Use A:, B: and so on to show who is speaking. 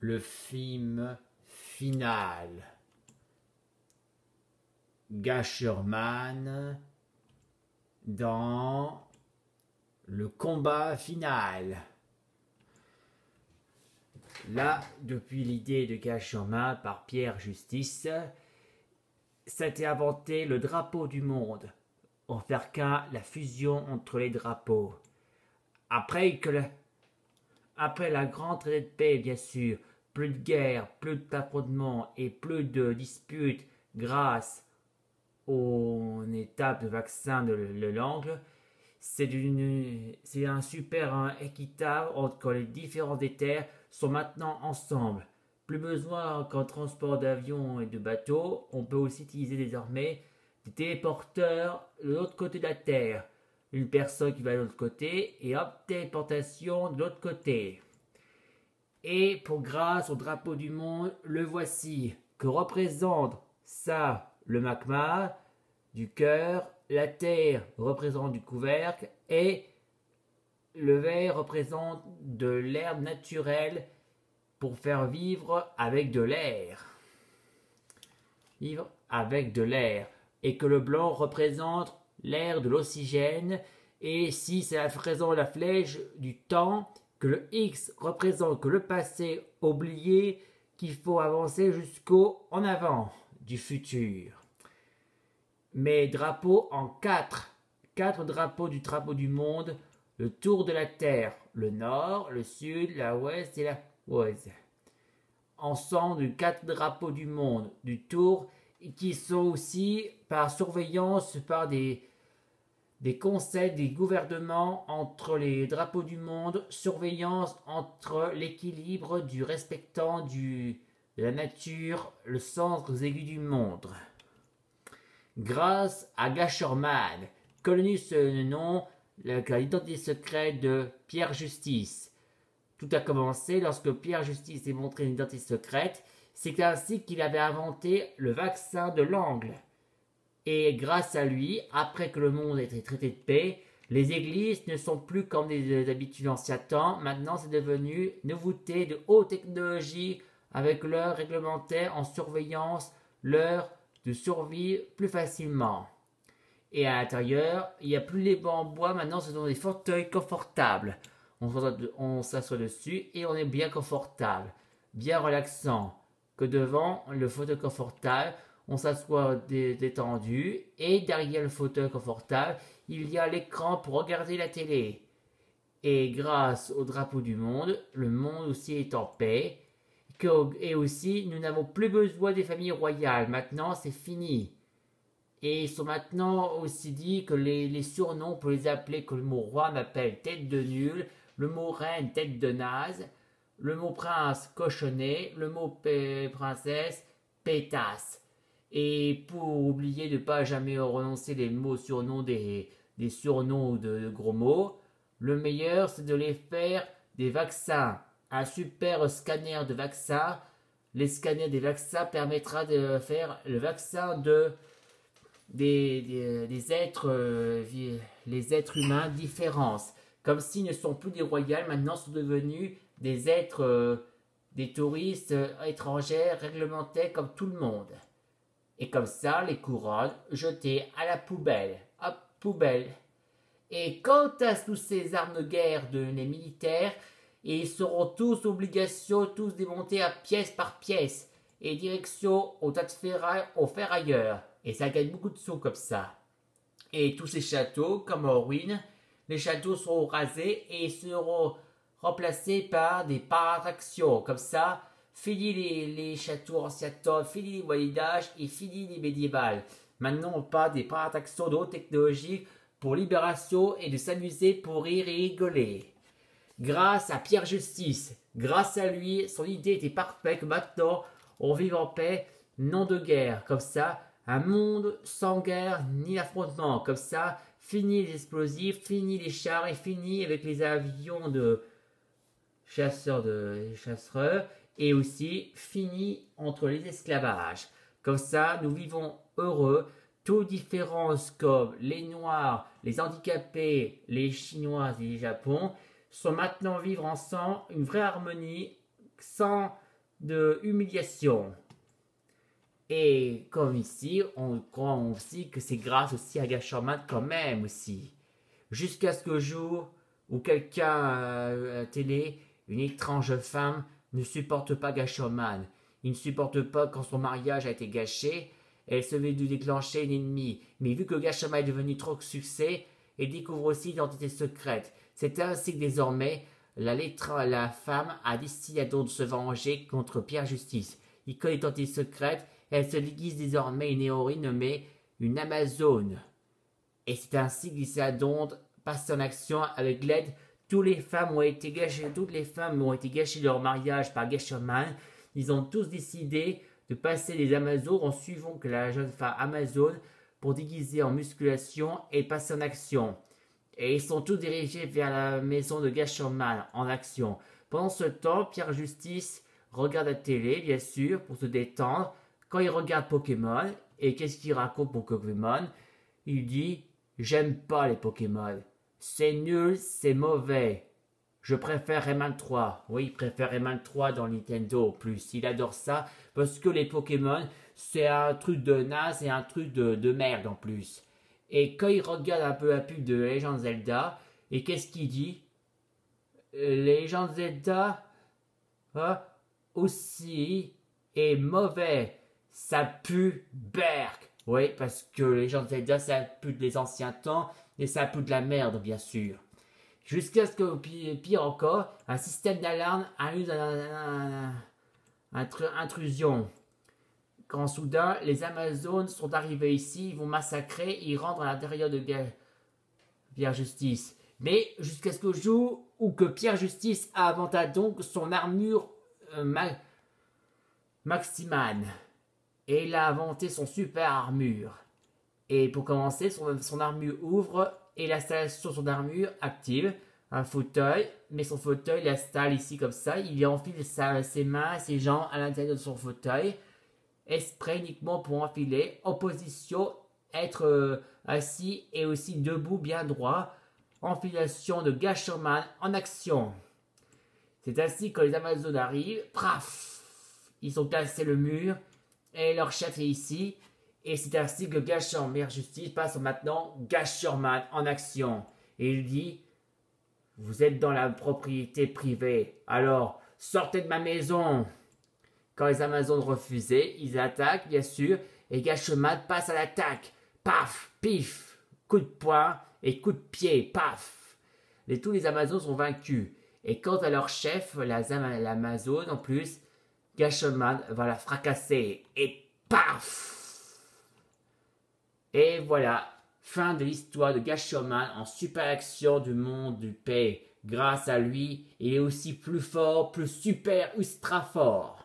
A: le film final. Gasherman dans le combat final. Là, depuis l'idée de Gasherman par Pierre Justice, s'était inventé le drapeau du monde, en faire qu'à la fusion entre les drapeaux. Après que la, après la grande traité de paix, bien sûr, plus de guerre, plus d'affrontements et plus de disputes grâce aux étapes de vaccin de l'angle, c'est un super équitable entre les différents éthers sont maintenant ensemble. Plus besoin qu'en transport d'avions et de bateaux, on peut aussi utiliser désormais des téléporteurs de l'autre côté de la Terre une personne qui va de l'autre côté et hop, téléportation de l'autre côté. Et pour grâce au drapeau du monde, le voici, que représente ça le magma du cœur, la terre représente du couvercle et le vert représente de l'herbe naturelle pour faire vivre avec de l'air. Vivre avec de l'air. Et que le blanc représente l'air de l'oxygène, et si c'est représente la flèche du temps, que le X représente que le passé oublié, qu'il faut avancer jusqu'au en avant du futur. Mes drapeaux en quatre, quatre drapeaux du drapeau du monde, le tour de la Terre, le nord, le sud, la ouest et la ouest. Ensemble, quatre drapeaux du monde, du tour, qui sont aussi par surveillance par des des conseils des gouvernements entre les drapeaux du monde, surveillance entre l'équilibre du respectant du, de la nature, le centre aigu du monde. Grâce à Gasherman, connu ce nom, l'identité secrète de Pierre Justice. Tout a commencé lorsque Pierre Justice est montré une identité secrète. C'est ainsi qu'il avait inventé le vaccin de l'angle. Et grâce à lui, après que le monde ait été traité de paix, les églises ne sont plus comme des habitudes ancien temps. Maintenant, c'est devenu nouveauté de haute technologie avec l'heure réglementaire en surveillance, l'heure de survie plus facilement. Et à l'intérieur, il n'y a plus les bancs en bois, maintenant ce sont des fauteuils confortables. On s'assoit dessus et on est bien confortable, bien relaxant. Que devant le fauteuil confortable, on s'assoit détendu et derrière le fauteuil confortable, il y a l'écran pour regarder la télé. Et grâce au drapeau du monde, le monde aussi est en paix. et aussi, nous n'avons plus besoin des familles royales. Maintenant, c'est fini. Et ils sont maintenant aussi dit que les, surnoms, pour les appeler, que le mot roi m'appelle tête de nul, le mot reine, tête de naze, le mot prince, cochonnet, le mot princesse, pétasse. Et pour oublier de ne pas jamais renoncer les mots surnoms des, des surnoms ou de, gros mots, le meilleur c'est de les faire des vaccins. Un super scanner de vaccins. Les scanners des vaccins permettra de faire le vaccin de des, des, êtres, euh, les êtres humains différents. Comme s'ils ne sont plus des royales, maintenant sont devenus des êtres, euh, des touristes euh, étrangers réglementés comme tout le monde. Et comme ça, les couronnes jetées à la poubelle. Hop, poubelle. Et quant à tous ces armes de guerre de les militaires, ils seront tous obligations, tous démontés à pièce par pièce, et direction au tas de ferraille, au ferrailleur. Et ça gagne beaucoup de sous comme ça. Et tous ces châteaux, comme en ruine, les châteaux seront rasés et seront remplacés par des paractions. Comme ça, fini les, châteaux anciens fini les voyages et fini les médiévales. Maintenant, on parle des parataxons de haute technologie pour libération et de s'amuser pour rire et rigoler. Grâce à Pierre Justice, grâce à lui, son idée était parfaite. Maintenant, on vit en paix, non de guerre. Comme ça, un monde sans guerre ni affrontement. Comme ça, fini les explosifs, fini les chars et fini avec les avions de chasseurs de chasseurs et aussi fini entre les esclavages. Comme ça, nous vivons heureux, tous différents comme les Noirs, les handicapés, les Chinois et les Japon sont maintenant vivre ensemble une vraie harmonie sans de humiliation. Et comme ici, on croit aussi que c'est grâce aussi à Gasherman quand même aussi. Jusqu'à ce que jour où quelqu'un à la télé, une étrange femme, ne supporte pas Gasherman. Il ne supporte pas quand son mariage a été gâché. Elle se veut déclencher une ennemie. Mais vu que Gasherman est devenu trop de succès, elle découvre aussi l'identité secrète. C'est ainsi que désormais, la, la femme a décidé donc de se venger contre Pierre Justice. Il connaît l'identité secrète elle se déguise désormais une héroïne nommée une Amazone. Et c'est ainsi que donc passe en action avec l'aide. Toutes les femmes ont été gâchées, toutes les femmes ont été gâchées leur mariage par Gasherman. Ils ont tous décidé de passer les Amazones en suivant que la jeune femme Amazone pour déguiser en musculation et passer en action. Et ils sont tous dirigés vers la maison de Gasherman en action. Pendant ce temps, Pierre Justice regarde la télé, bien sûr, pour se détendre quand il regarde Pokémon, et qu'est-ce qu'il raconte pour Pokémon? Il dit J'aime pas les Pokémon. C'est nul, c'est mauvais. Je préfère Rayman 3. Oui, il préfère Rayman 3 dans Nintendo plus. Il adore ça parce que les Pokémon, c'est un truc de naze et un truc de, merde en plus. Et quand il regarde un peu la pub de Legend Zelda, et qu'est-ce qu'il dit? Legend Zelda hein, aussi est mauvais ça pue Berk. Oui, parce que les gens de Zelda, ça pue des anciens temps et ça pue de la merde, bien sûr. Jusqu'à ce que, pire encore, un système d'alarme a eu une intrusion. Quand soudain, les Amazones sont arrivés ici, ils vont massacrer, ils rentrent à l'intérieur de Pierre Justice. Mais jusqu'à ce que jour où que Pierre Justice inventa donc son armure euh, maximale et il a inventé son super armure. Et pour commencer, son, armure ouvre et l'installation de son armure active. Un fauteuil, mais son fauteuil l'installe ici comme ça, il enfile ses mains, ses jambes à l'intérieur de son fauteuil, esprit uniquement pour enfiler, en position, être euh, assis et aussi debout bien droit, enfilation de Gasherman en action. C'est ainsi que les Amazones arrivent, praf, ils ont cassé le mur, et leur chef est ici. Et c'est ainsi que Gasherman Justice passe maintenant Gasherman en action. Et il dit Vous êtes dans la propriété privée, alors sortez de ma maison. Quand les Amazones refusaient, ils attaquent, bien sûr, et Gasherman passe à l'attaque. Paf, pif, coup de poing et coup de pied, paf. Et tous les Amazones sont vaincus. Et quant à leur chef, l'Amazone en plus, Gasherman va la fracasser et paf Et voilà, fin de l'histoire de Gasherman en super action du monde du paix. Grâce à lui, il est aussi plus fort, plus super, ultra fort.